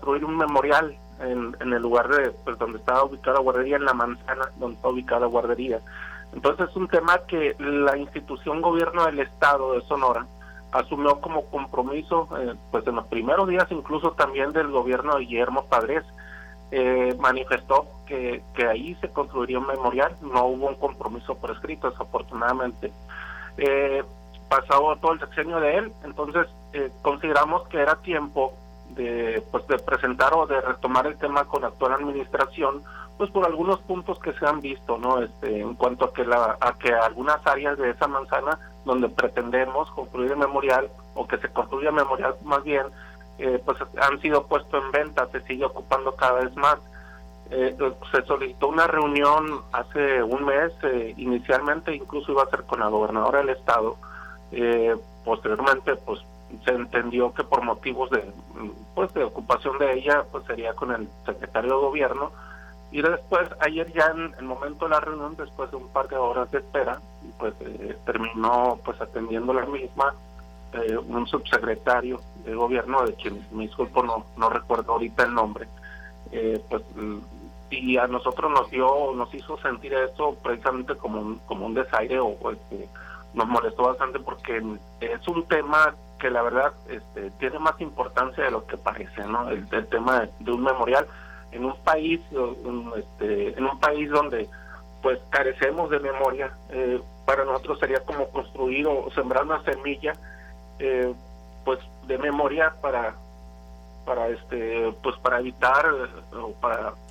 construir un memorial en, el lugar de pues, donde estaba ubicada la guardería, en la manzana donde está ubicada la guardería. Entonces es un tema que la institución gobierno del estado de Sonora asumió como compromiso, eh, pues en los primeros días incluso también del gobierno de Guillermo Padres, eh, manifestó que, que ahí se construiría un memorial, no hubo un compromiso por escrito, desafortunadamente. Eh, pasado todo el sexenio de él, entonces eh, consideramos que era tiempo de, pues, de presentar o de retomar el tema con la actual administración, pues por algunos puntos que se han visto, ¿no? Este, en cuanto a que la, a que algunas áreas de esa manzana donde pretendemos construir el memorial o que se construya memorial más bien, eh, pues han sido puestos en venta, se sigue ocupando cada vez más. Eh, se solicitó una reunión hace un mes, eh, inicialmente incluso iba a ser con la gobernadora del estado, posteriormente pues se entendió que por motivos de pues de ocupación de ella pues sería con el secretario de gobierno. Y después ayer ya en el momento de la reunión después de un par de horas de espera pues eh, terminó pues atendiendo la misma eh, un subsecretario de gobierno de quien me disculpo no no recuerdo ahorita el nombre eh, pues y a nosotros nos dio nos hizo sentir eso precisamente como un como un desaire o pues nos molestó bastante porque es un tema que la verdad este, tiene más importancia de lo que parece, ¿no? El, tema de, un memorial en un país, este, en un país donde pues carecemos de memoria, eh, para nosotros sería como construir o sembrar una semilla, eh, pues de memoria para para este pues para evitar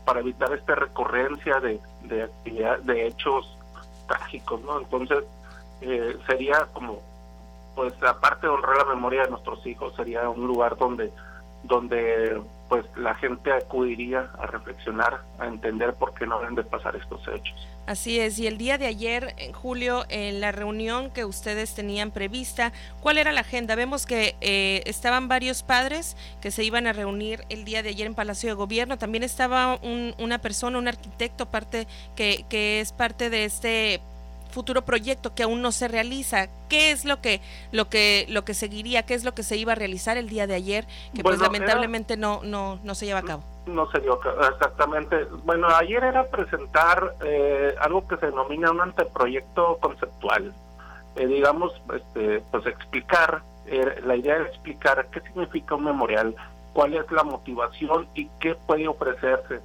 para evitar esta recurrencia de de actividad de hechos trágicos no entonces eh, sería como pues aparte de honrar la memoria de nuestros hijos, sería un lugar donde, donde pues la gente acudiría a reflexionar, a entender por qué no deben de pasar estos hechos. Así es, y el día de ayer, en julio, en la reunión que ustedes tenían prevista, ¿cuál era la agenda? Vemos que eh, estaban varios padres que se iban a reunir el día de ayer en Palacio de Gobierno, también estaba una persona, un arquitecto parte que, que es parte de este futuro proyecto que aún no se realiza. ¿Qué es lo que lo que lo que seguiría? ¿Qué es lo que se iba a realizar el día de ayer que pues lamentablemente no no no se lleva a cabo? No se dio exactamente. Bueno, ayer era presentar eh, algo que se denomina un anteproyecto conceptual. Eh, digamos, este, pues explicar eh, la idea es explicar qué significa un memorial, cuál es la motivación y qué puede ofrecerse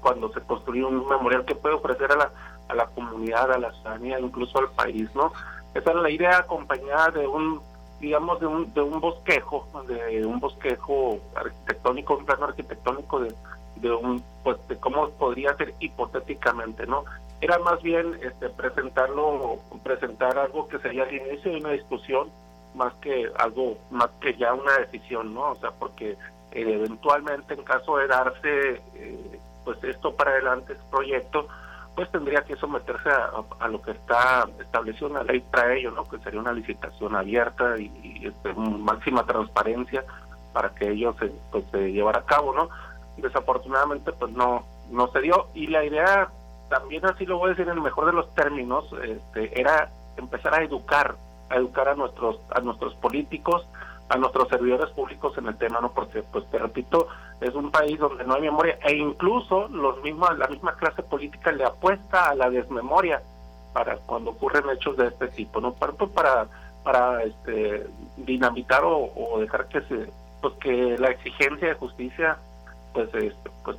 cuando se construye un memorial, qué puede ofrecer a la a la comunidad, a la ciudadanía, incluso al país, ¿no? Esa es la idea acompañada de un, digamos, de un, de un bosquejo, de un bosquejo arquitectónico, un plano arquitectónico de, de un, pues, de cómo podría ser hipotéticamente, ¿no? Era más bien este, presentarlo, presentar algo que sería el inicio de una discusión, más que algo, más que ya una decisión, ¿no? O sea, porque eh, eventualmente en caso de darse, eh, pues esto para adelante, este proyecto, pues tendría que someterse a, lo que está establecido en la ley para ello, ¿no? que sería una licitación abierta y, este, máxima transparencia para que ello se, pues, se llevara a cabo, ¿no? Desafortunadamente, pues no no se dio y la idea también así lo voy a decir en el mejor de los términos, este, era empezar a educar, a educar a nuestros a nuestros políticos, a nuestros servidores públicos en el tema, ¿no? Porque, pues te repito, es un país donde no hay memoria e incluso los mismos, la misma clase política le apuesta a la desmemoria para cuando ocurren hechos de este tipo, ¿no? Para, para, para este, dinamitar o, dejar que se, pues que la exigencia de justicia, pues, este, pues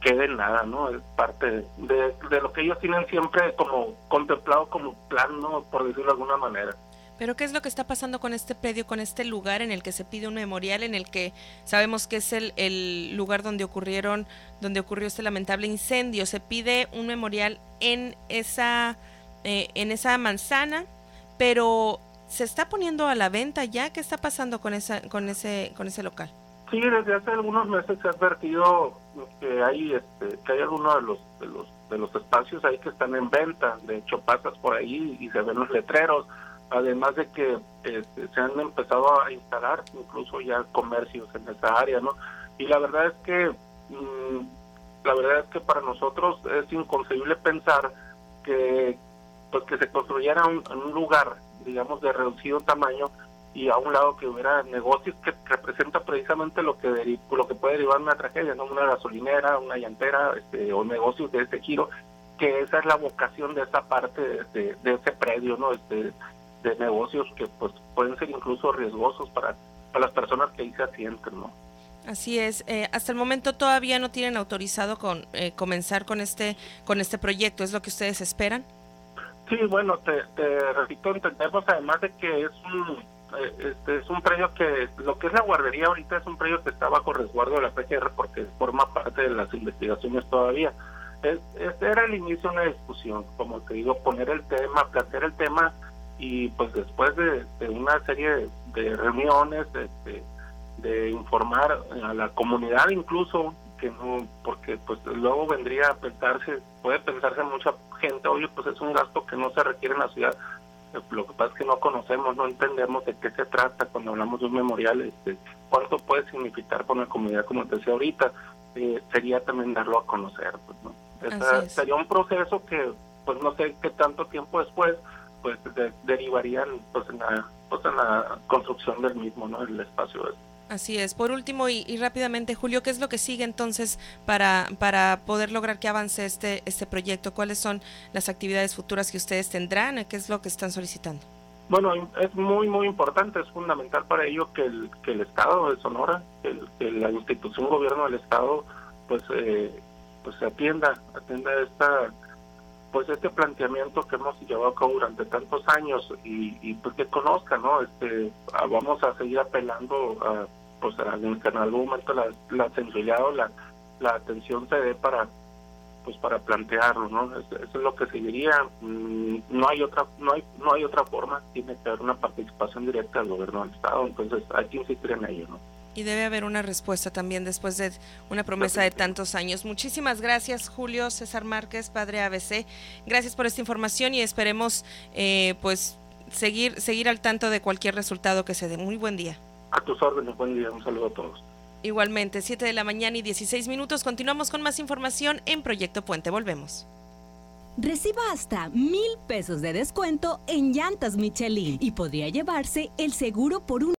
quede en nada, ¿no? Es parte de, de lo que ellos tienen siempre como contemplado como plan, ¿no? Por decirlo de alguna manera. Pero ¿qué es lo que está pasando con este predio, con este lugar en el que se pide un memorial, en el que sabemos que es el, lugar donde ocurrieron, donde ocurrió este lamentable incendio? Se pide un memorial en esa, eh, en esa manzana, pero se está poniendo a la venta ya. ¿Qué está pasando con esa, con ese, con ese local? Sí, desde hace algunos meses se ha advertido que hay, este, que hay algunos de los, de los, de los espacios ahí que están en venta. De hecho, pasas por ahí y se ven los letreros además de que este, se han empezado a instalar incluso ya comercios en esa área, ¿no? Y la verdad es que mm, la verdad es que para nosotros es inconcebible pensar que pues que se construyera un, lugar, digamos, de reducido tamaño y a un lado que hubiera negocios que representan precisamente lo que lo que puede derivar una tragedia, ¿no? Una gasolinera, una llantera, este, o negocios de ese giro, que esa es la vocación de esa parte de, de ese predio, ¿no? Este, de negocios que pues pueden ser incluso riesgosos para, para las personas que ahí se asienten, ¿no? Así es. Eh, hasta el momento todavía no tienen autorizado con eh, comenzar con este con este proyecto. ¿Es lo que ustedes esperan? Sí, bueno, te, te repito, entendemos además de que es un eh, este es un predio que lo que es la guardería ahorita es un predio que está bajo resguardo de la PGR porque forma parte de las investigaciones todavía. Es, era el inicio de una discusión, como te digo, poner el tema, plantear el tema y pues después de, una serie de, reuniones, de, de, informar a la comunidad incluso, que no, porque pues luego vendría a pensarse, puede pensarse mucha gente, oye, pues es un gasto que no se requiere en la ciudad, lo que pasa es que no conocemos, no entendemos de qué se trata cuando hablamos de un memorial, este, cuánto puede significar para una comunidad como te decía ahorita, eh, sería también darlo a conocer, pues, ¿no? sería un proceso que, pues no sé qué tanto tiempo después, pues derivarían pues en, la, pues en la construcción del mismo, ¿no? El espacio. Así es. Por último y, rápidamente, Julio, ¿qué es lo que sigue entonces para, para poder lograr que avance este, este proyecto? ¿Cuáles son las actividades futuras que ustedes tendrán? ¿Qué es lo que están solicitando? Bueno, es muy, muy importante, es fundamental para ello que el, que el Estado de Sonora, que, la institución gobierno del Estado, pues, eh, pues atienda, atienda esta pues este planteamiento que hemos llevado a cabo durante tantos años y, y pues que conozcan, ¿no? Este, ah, vamos a seguir apelando a, pues que en algún momento la, la sensibilidad la, la atención se dé para pues para plantearlo, ¿no? Eso, es lo que seguiría. Mm, no hay otra no hay no hay otra forma, tiene que haber una participación directa del gobierno del estado, entonces hay que insistir en ello, ¿no? Y debe haber una respuesta también después de una promesa de tantos años. Muchísimas gracias, Julio César Márquez, padre ABC. Gracias por esta información y esperemos eh, pues seguir, seguir al tanto de cualquier resultado que se dé. Muy buen día. A tus órdenes, buen día. Un saludo a todos. Igualmente, 7 de la mañana y 16 minutos. Continuamos con más información en Proyecto Puente. Volvemos. Reciba hasta mil pesos de descuento en llantas Michelin y podría llevarse el seguro por un